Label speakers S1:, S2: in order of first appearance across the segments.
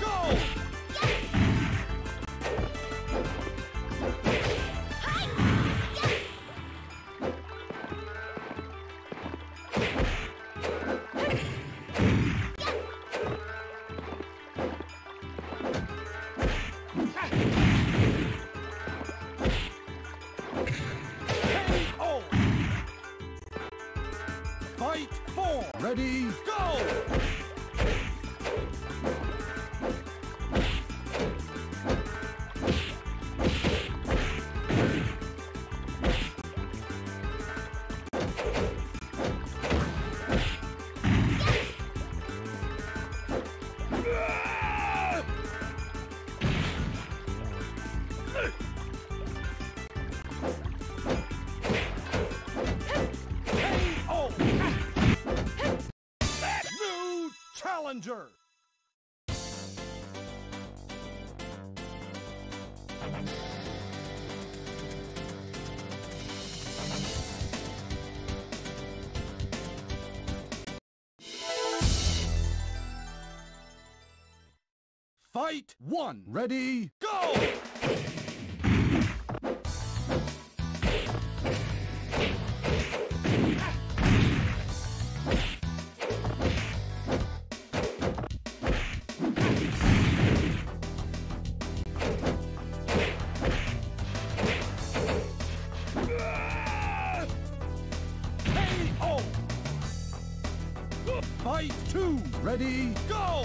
S1: Go! Fight one. Ready, go! Fight two. Ready, go!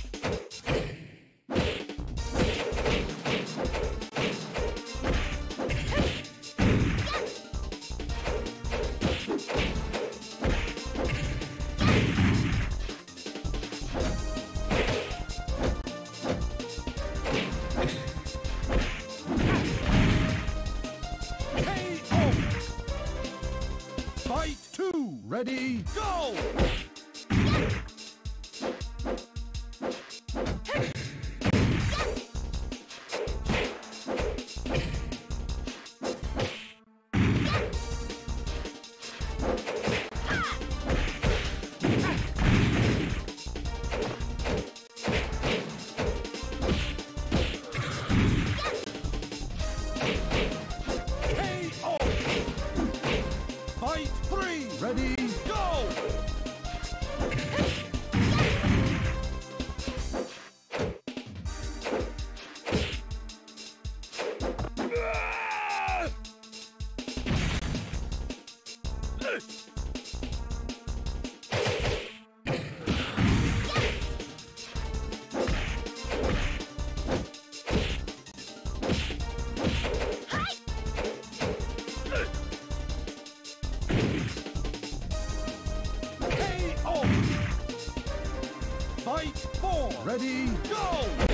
S1: Fight four. Ready? Go!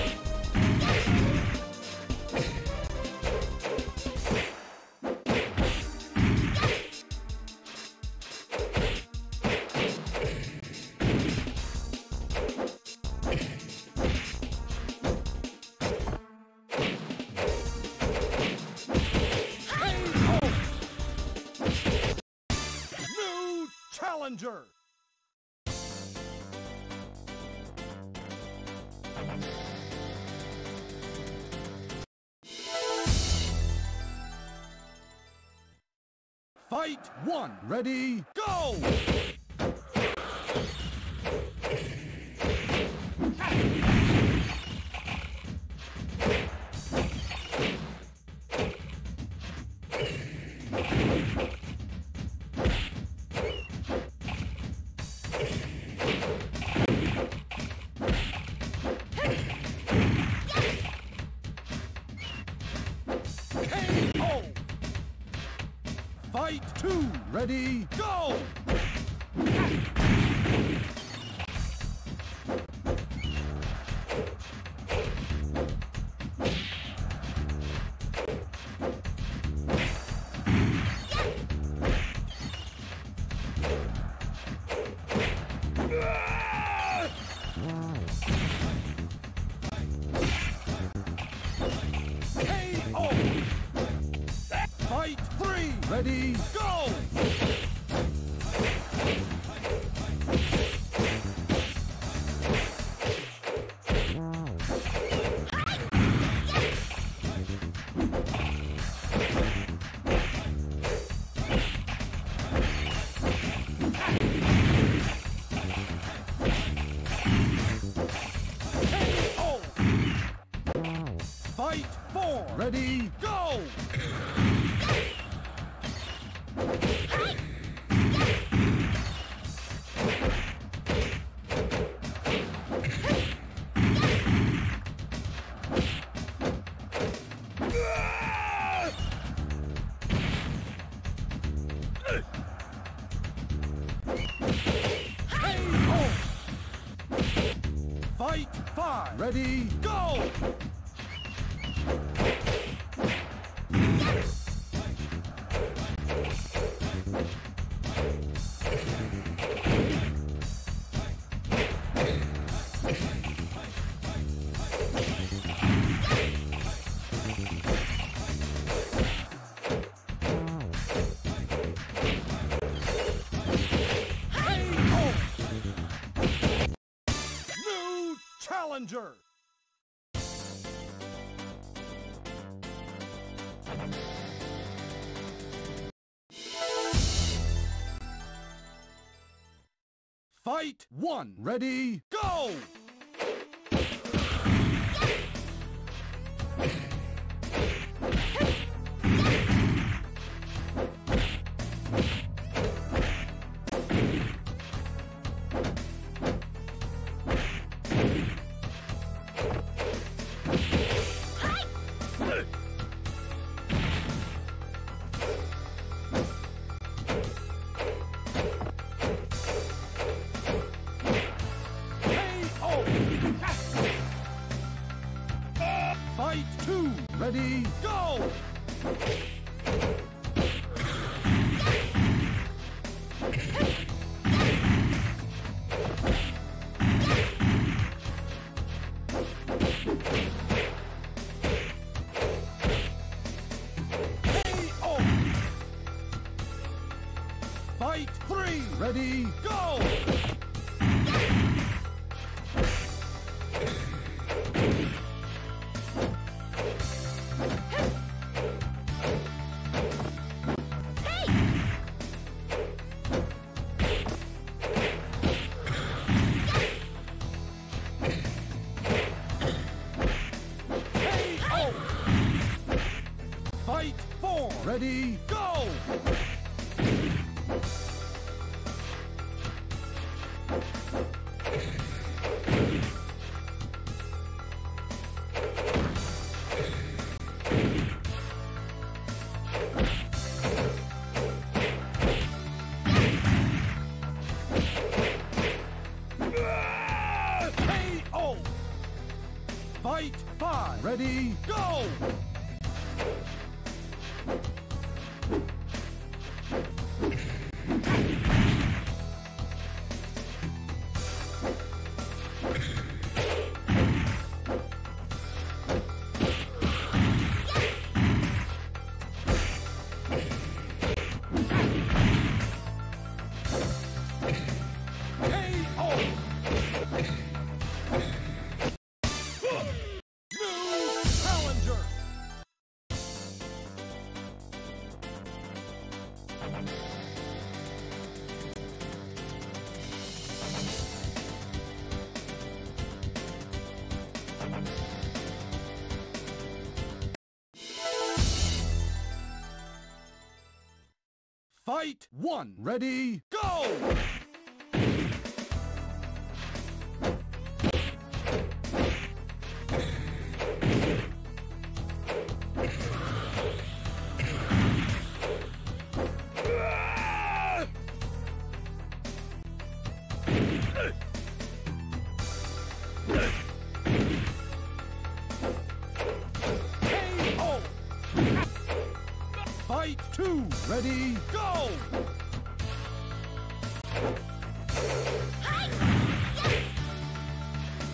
S1: One, ready, go! ready Fight! Three! Ready! Go! One. Ready, go! Ready, go! One. Ready, go!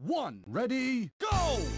S1: One, ready, go!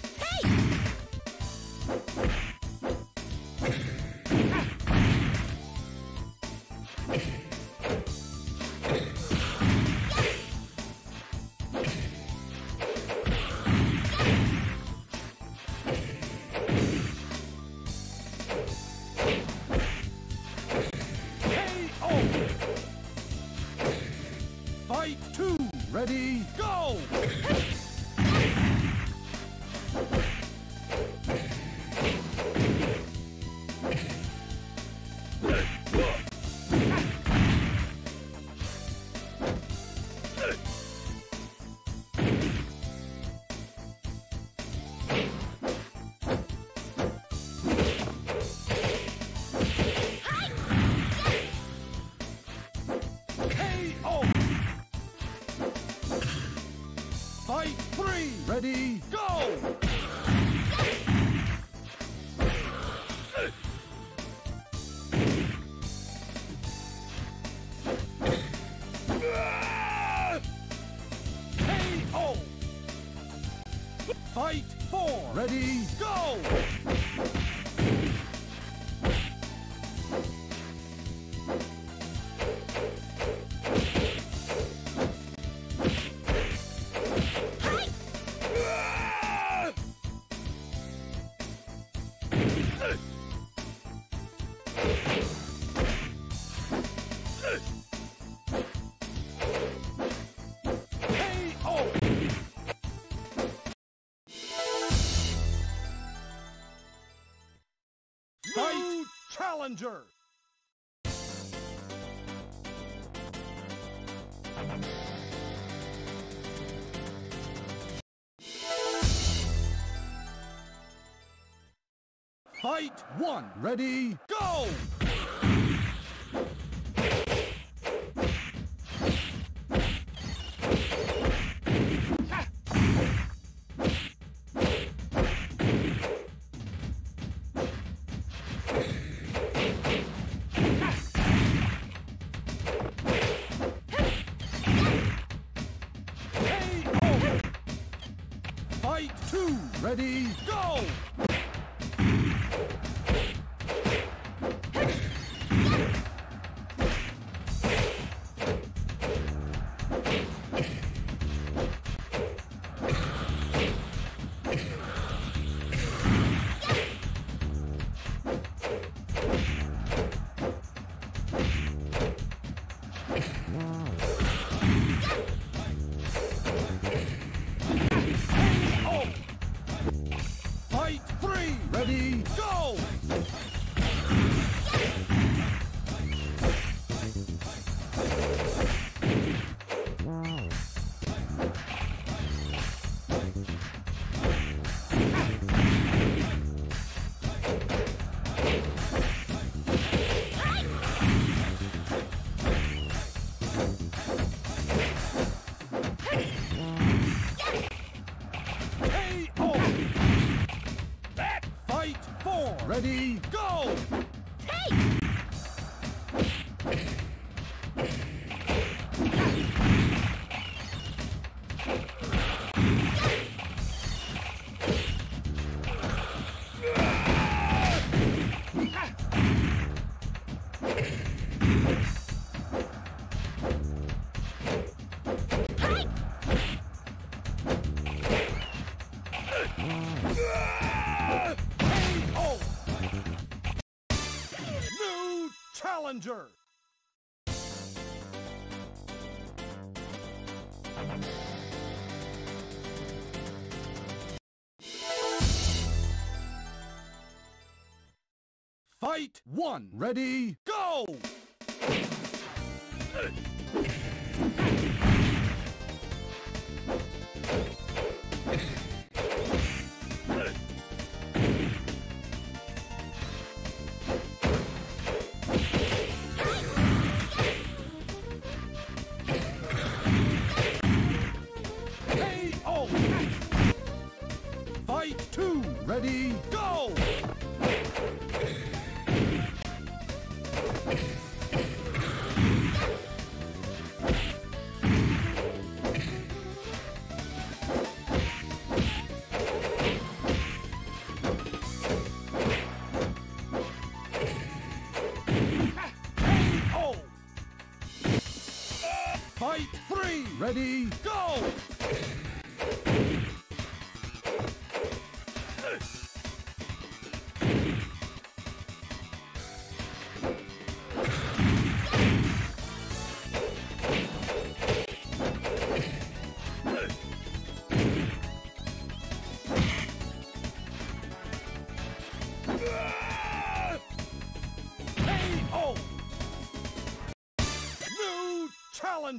S1: challenger. Fight one. Ready, go! Fight one. Ready, go! Fight two! Ready, go!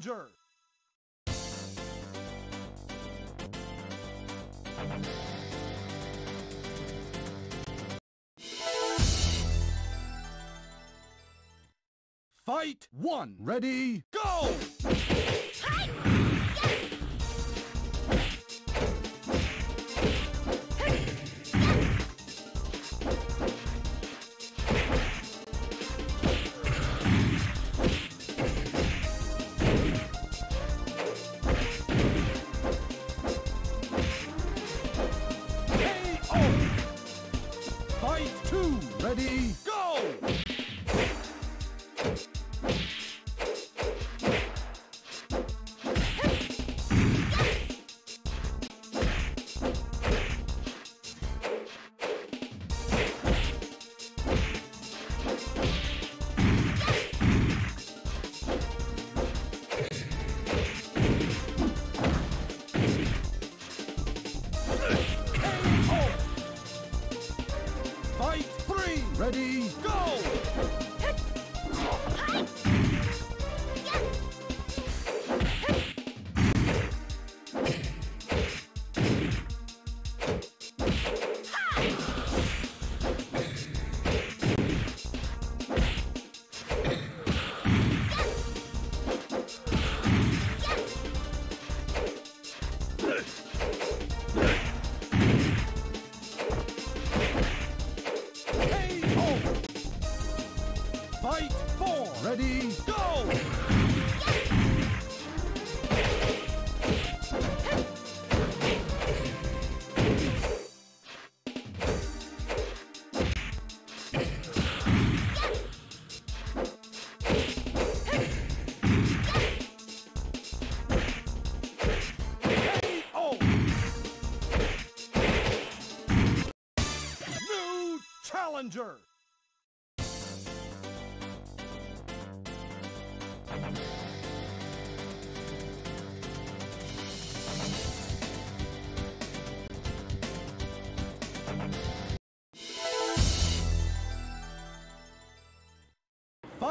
S1: Ranger. Fight one. Ready, go!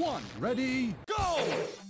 S1: one, ready, go!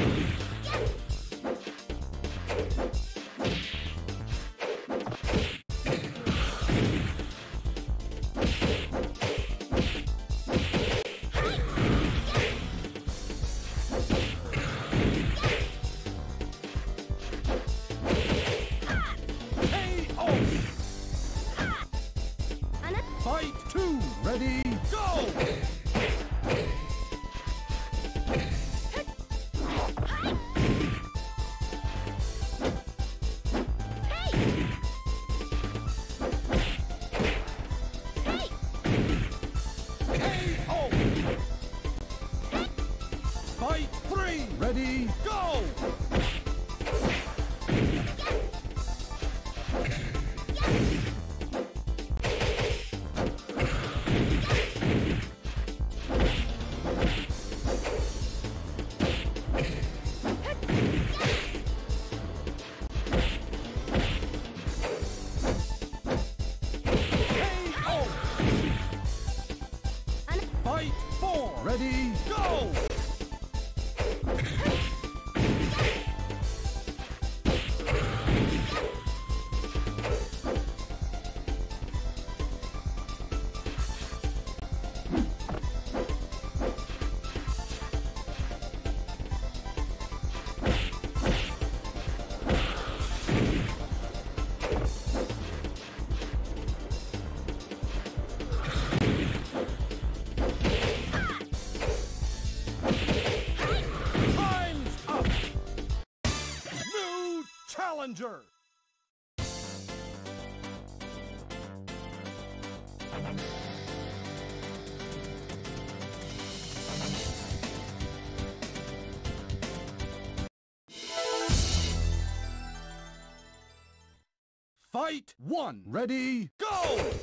S1: One! Ready, go!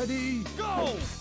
S1: Ready, go!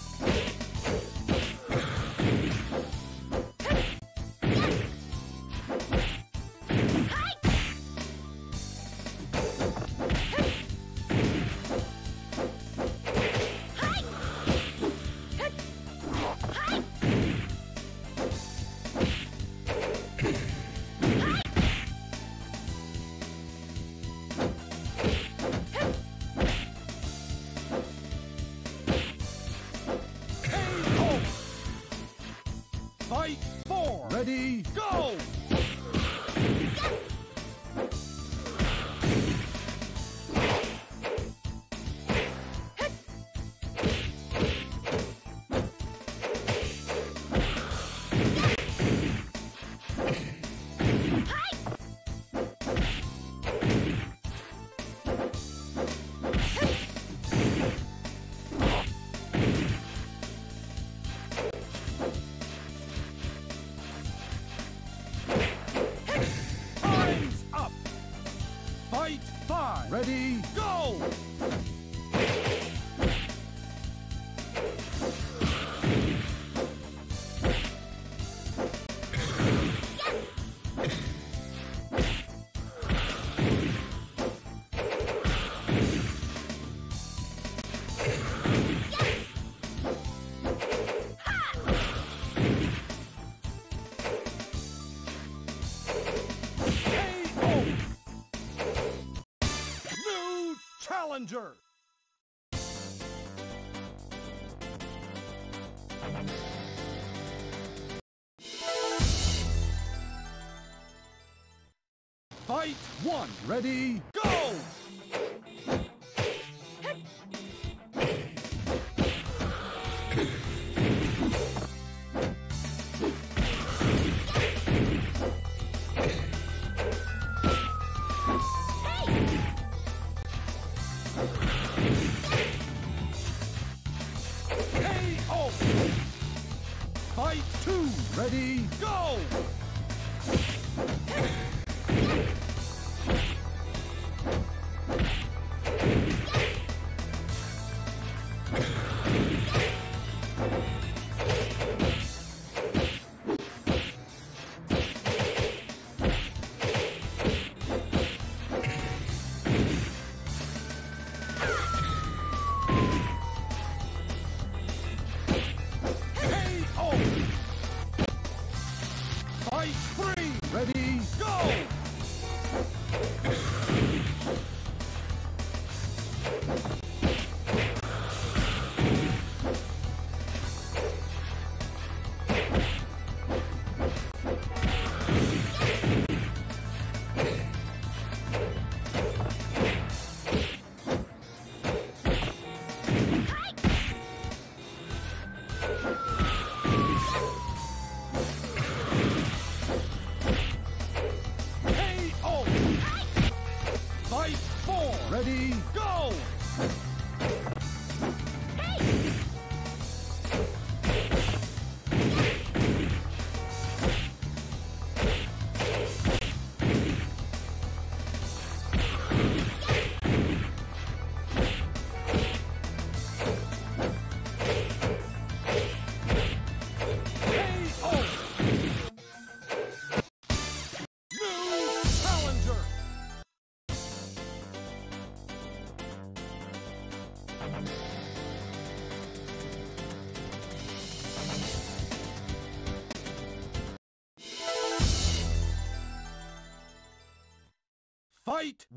S1: One. Ready, go!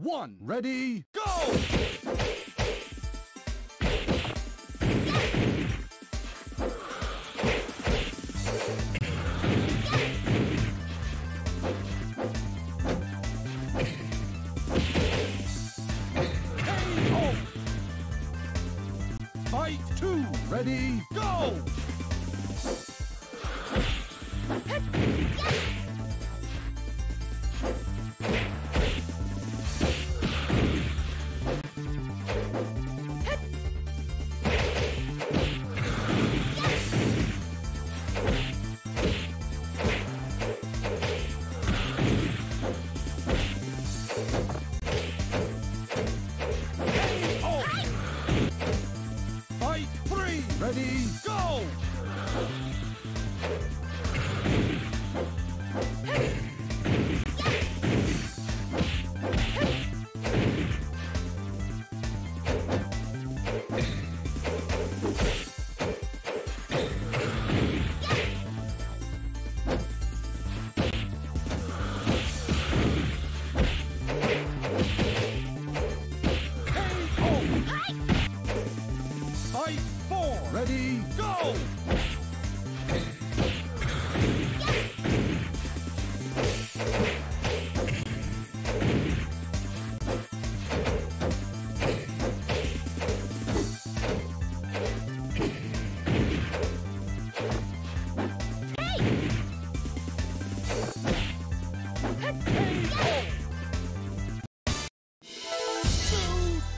S1: One. Ready, go! Fight two. Ready,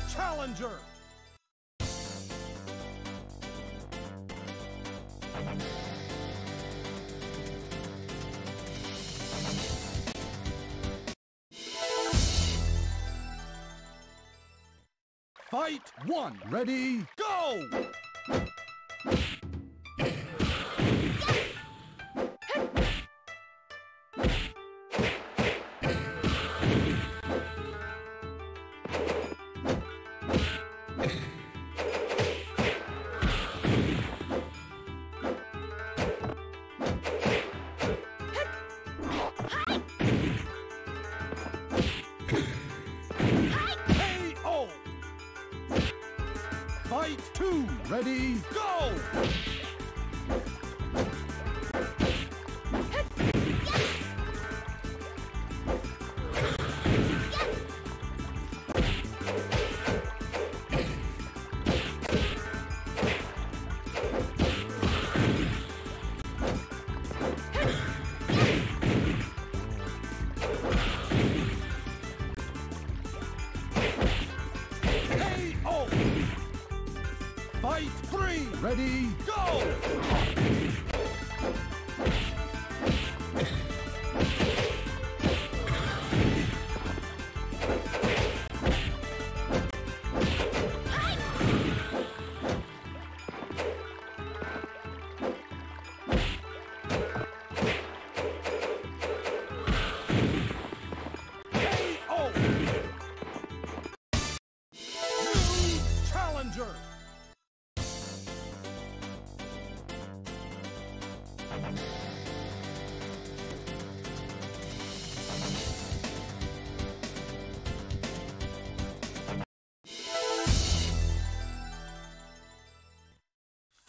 S1: Challenger! Fight one! Ready, go!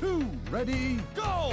S1: Two. Ready, go!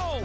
S1: go!